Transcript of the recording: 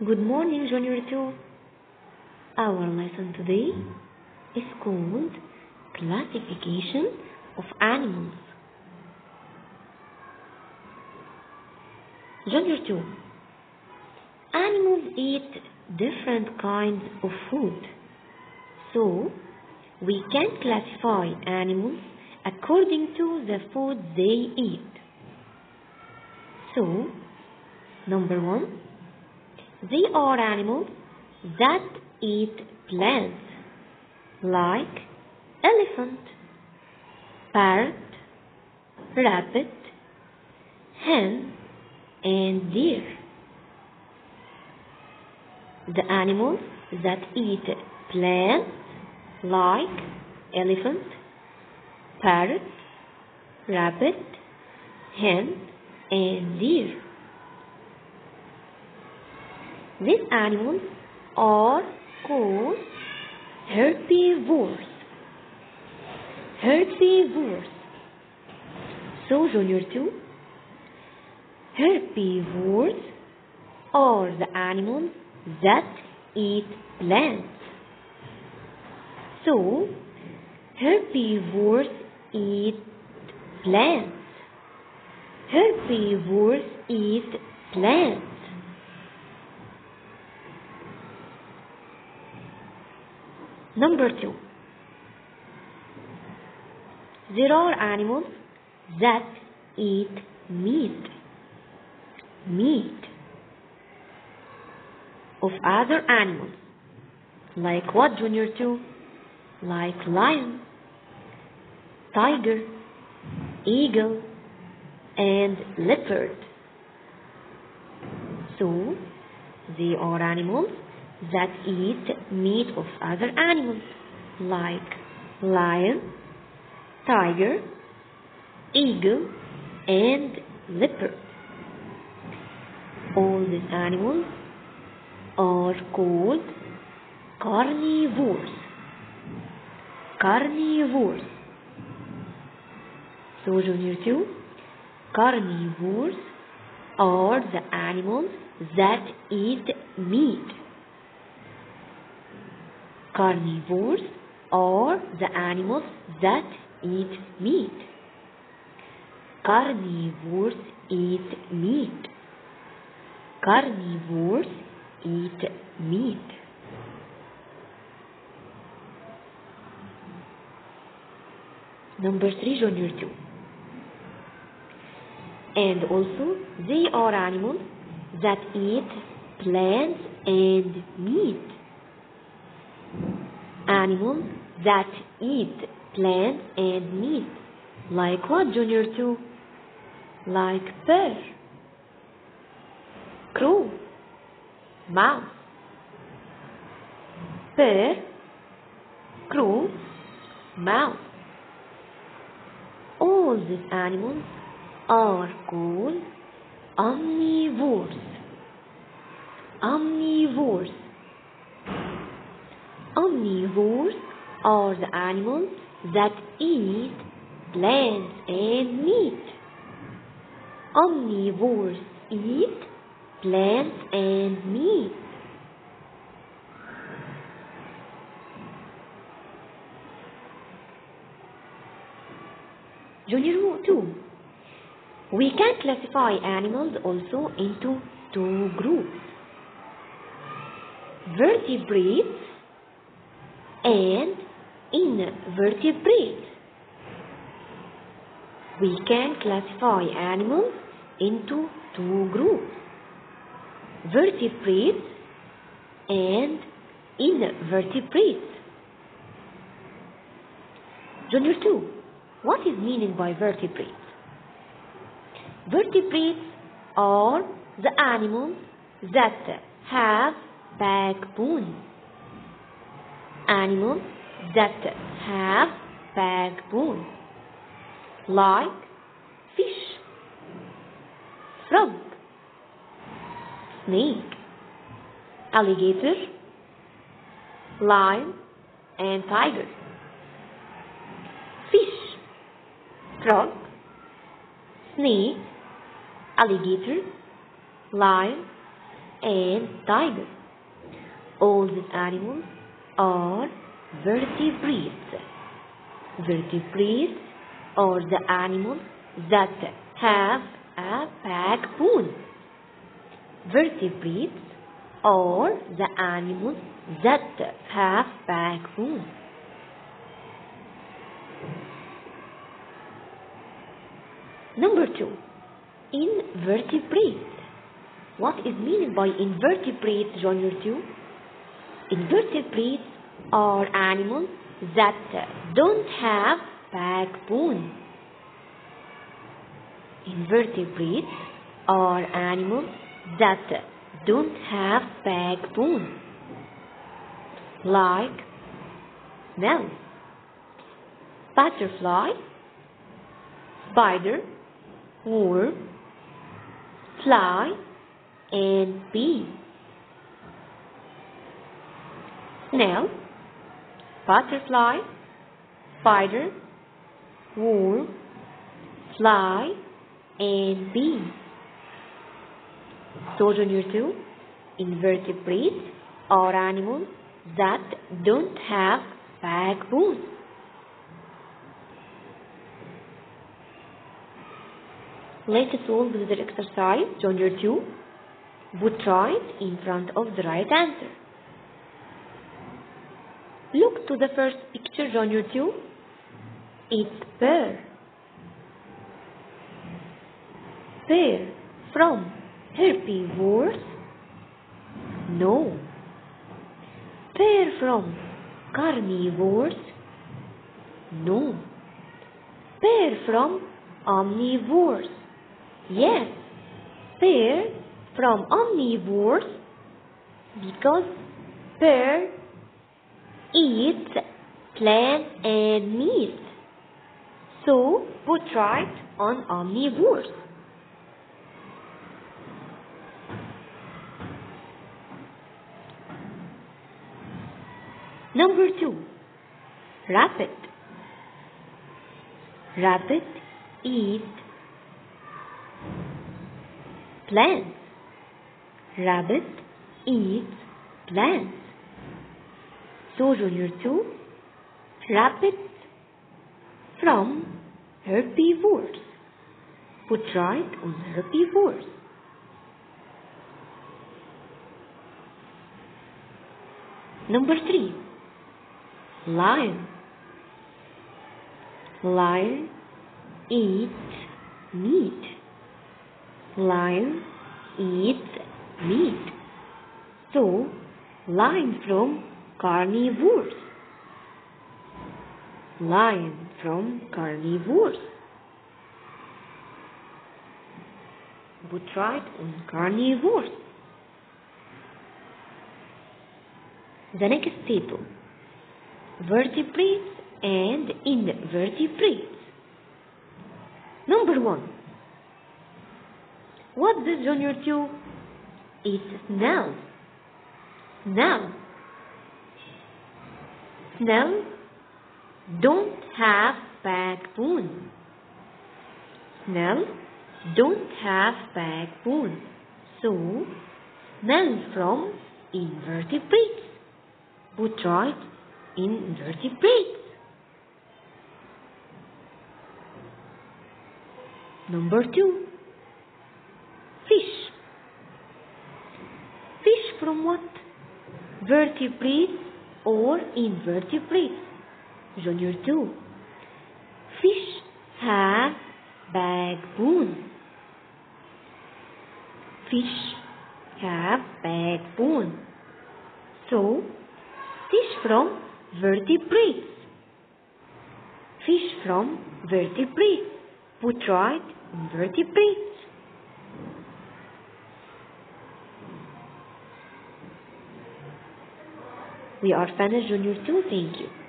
Good morning, Junior 2. Our lesson today is called Classification of Animals. Junior 2. Animals eat different kinds of food. So, we can classify animals according to the food they eat. So, number one, they are animals that eat plants like elephant, parrot, rabbit, hen, and deer. The animals that eat plants like elephant, parrot, rabbit, hen, and deer. These animals are called herbivores. Herbivores. So, Junior 2, herbivores are the animals that eat plants. So, herbivores eat plants. Herbivores eat plants. Number two, there are animals that eat meat. Meat of other animals. Like what, Junior 2? Like lion, tiger, eagle, and leopard. So, they are animals that eat meat of other animals like lion, tiger, eagle, and leopard. All these animals are called carnivores. Carnivores. So, Junior 2, carnivores are the animals that eat meat. Carnivores are the animals that eat meat. Carnivores eat meat. Carnivores eat meat. Number three, Junior 2. And also, they are animals that eat plants and meat. Animals that eat plants and meat. Like what, Junior 2? Like bear, crow, mouse, bear, crow, mouse. All these animals are called omnivores. Omnivores. Omnivores are the animals that eat plants and meat. Omnivores eat plants and meat. Junior 2. We can classify animals also into two groups vertebrates and invertebrates. We can classify animals into two groups vertebrates and invertebrates. Junior 2. What is meaning by vertebrates? Vertebrates are the animals that have backbone. Animals that have backbone. Like fish, frog, snake, alligator, lion, and tiger. Fish, frog, snake, alligator, lion, and tiger. All these animals are vertebrates. Vertebrates are the animals that have a backbone. Vertebrates are the animals that have backbone. Number two, invertebrates. What is meant by invertebrates, Junior 2? Invertebrates are animals that don't have backbone. Invertebrates are animals that don't have backbone. Like mouse, butterfly, spider, worm, fly, and bee. Snail, butterfly, spider, worm, fly, and bee. So junior two, invertebrates are animals that don't have backbone. Let's solve this exercise. Junior 2. Put right in front of the right answer. To the first picture, Junior 2. It's pear. Pear from herbivores? No. Pear from carnivores? No. Pear from omnivores? Yes, pear from omnivores because pear eats plant and meat. So put right on omnivores. Number two, rabbit. Rabbit eat plants. Rabbit eats plants. So junior two, rabbit from herbivores. Put right on herbivores. Number three, lion. Lion eats meat. Lion eats meat. So, lion from carnivores. Lion from carnivores. Right on carnivores. The next table. Vertebrates and invertebrates. Number one. What this junior two? It's snail. Snail. Snail don't have backbone. Snail don't have backbone. So, snail from invertebrates. In invertebrates. Number two, fish. Fish from what? Vertebrates or invertebrates? Junior two. Fish have backbone. Fish have backbone. So, fish from vertebrates. Fish from vertebrates. Put right in We are finished Junior 2. Thank you.